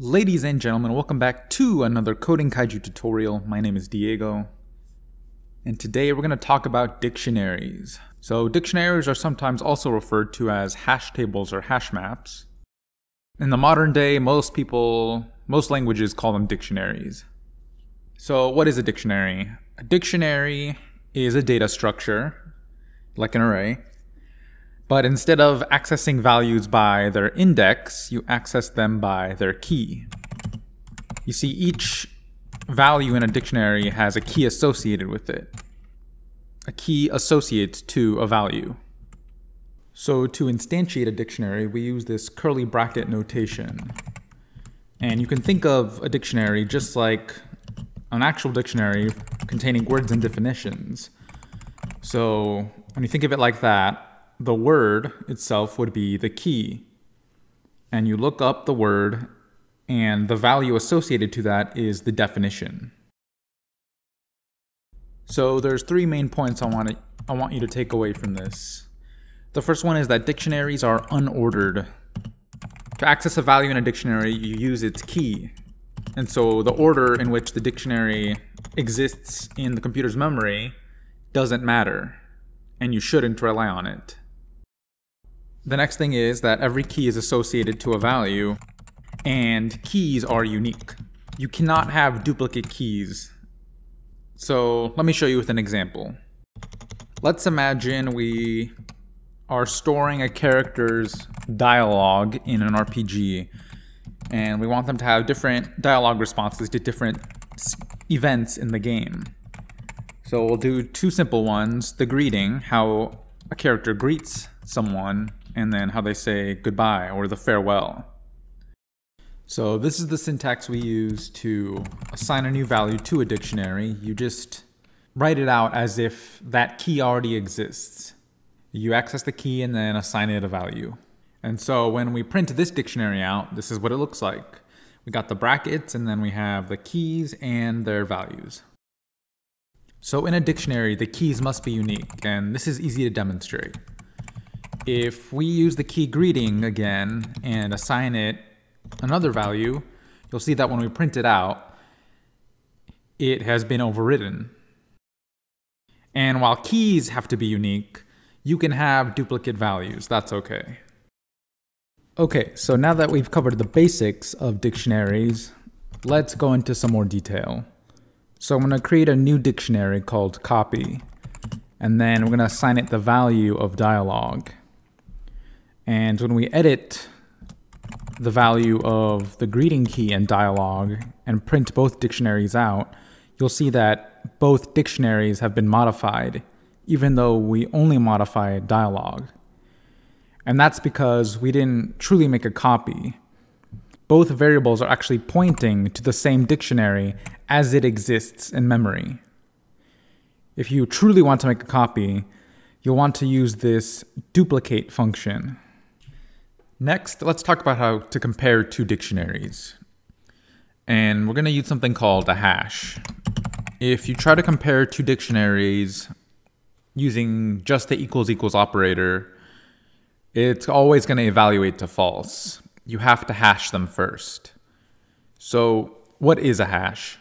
Ladies and gentlemen, welcome back to another Coding Kaiju tutorial. My name is Diego, and today we're going to talk about dictionaries. So dictionaries are sometimes also referred to as hash tables or hash maps. In the modern day, most people, most languages call them dictionaries. So what is a dictionary? A dictionary is a data structure, like an array, but instead of accessing values by their index, you access them by their key. You see, each value in a dictionary has a key associated with it. A key associates to a value. So to instantiate a dictionary, we use this curly bracket notation. And you can think of a dictionary just like an actual dictionary containing words and definitions. So when you think of it like that, the word itself would be the key. And you look up the word, and the value associated to that is the definition. So there's three main points I want, to, I want you to take away from this. The first one is that dictionaries are unordered. To access a value in a dictionary, you use its key. And so the order in which the dictionary exists in the computer's memory doesn't matter, and you shouldn't rely on it. The next thing is that every key is associated to a value, and keys are unique. You cannot have duplicate keys. So let me show you with an example. Let's imagine we are storing a character's dialogue in an RPG, and we want them to have different dialogue responses to different events in the game. So we'll do two simple ones, the greeting, how a character greets someone, and then how they say goodbye or the farewell. So this is the syntax we use to assign a new value to a dictionary. You just write it out as if that key already exists. You access the key and then assign it a value. And so when we print this dictionary out, this is what it looks like. We got the brackets and then we have the keys and their values. So in a dictionary, the keys must be unique, and this is easy to demonstrate. If we use the key greeting again and assign it another value, you'll see that when we print it out, it has been overridden. And while keys have to be unique, you can have duplicate values. That's okay. Okay, so now that we've covered the basics of dictionaries, let's go into some more detail. So I'm going to create a new dictionary called copy, and then we're going to assign it the value of dialogue. And when we edit the value of the greeting key and dialogue and print both dictionaries out, you'll see that both dictionaries have been modified, even though we only modified dialogue. And that's because we didn't truly make a copy. Both variables are actually pointing to the same dictionary as it exists in memory. If you truly want to make a copy, you'll want to use this duplicate function. Next, let's talk about how to compare two dictionaries. And we're going to use something called a hash. If you try to compare two dictionaries using just the equals equals operator, it's always going to evaluate to false. You have to hash them first. So, what is a hash?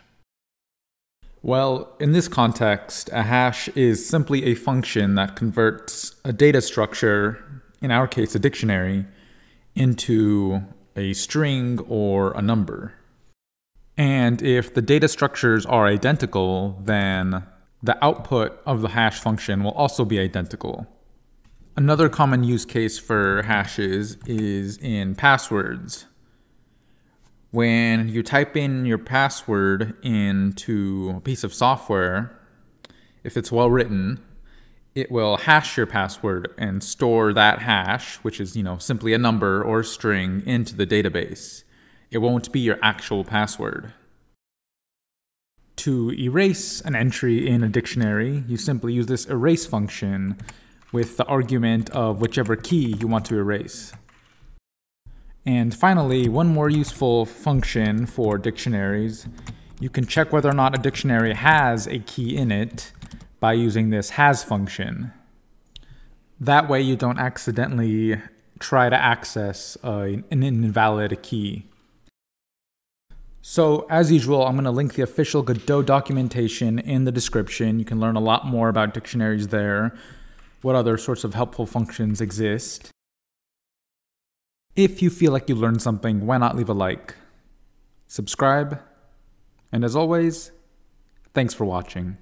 Well, in this context, a hash is simply a function that converts a data structure, in our case a dictionary, into a string or a number. And if the data structures are identical, then the output of the hash function will also be identical. Another common use case for hashes is in passwords. When you type in your password into a piece of software, if it's well written, it will hash your password and store that hash, which is, you know, simply a number or string into the database. It won't be your actual password. To erase an entry in a dictionary, you simply use this erase function with the argument of whichever key you want to erase. And finally, one more useful function for dictionaries, you can check whether or not a dictionary has a key in it by using this has function. That way you don't accidentally try to access uh, an invalid key. So, as usual, I'm going to link the official Godot documentation in the description. You can learn a lot more about dictionaries there, what other sorts of helpful functions exist. If you feel like you learned something, why not leave a like? Subscribe, and as always, thanks for watching.